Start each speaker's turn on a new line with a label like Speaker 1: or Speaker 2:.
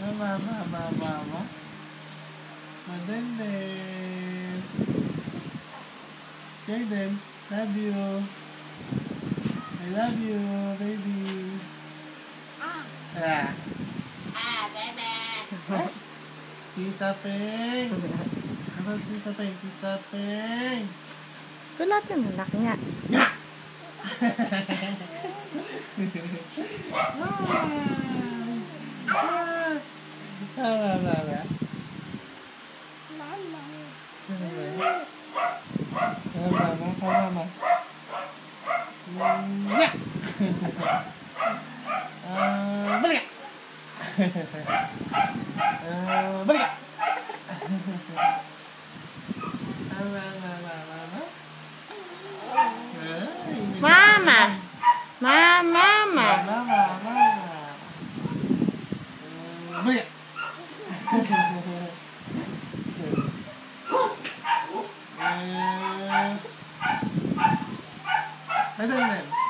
Speaker 1: Mama, mama, mama. Madenden. Jaden, love you. I love you, baby. Ah.
Speaker 2: Ah, bebe.
Speaker 1: Tita Peng. Ano Tita Peng? Tita Peng.
Speaker 3: Ito natin anak niya.
Speaker 1: Ah. mama
Speaker 2: mama
Speaker 1: mama mama mama mama mama nhá bất ngờ bất ngờ
Speaker 3: mama mama mama
Speaker 1: mama mama Ah, balik! Ah, Madenden.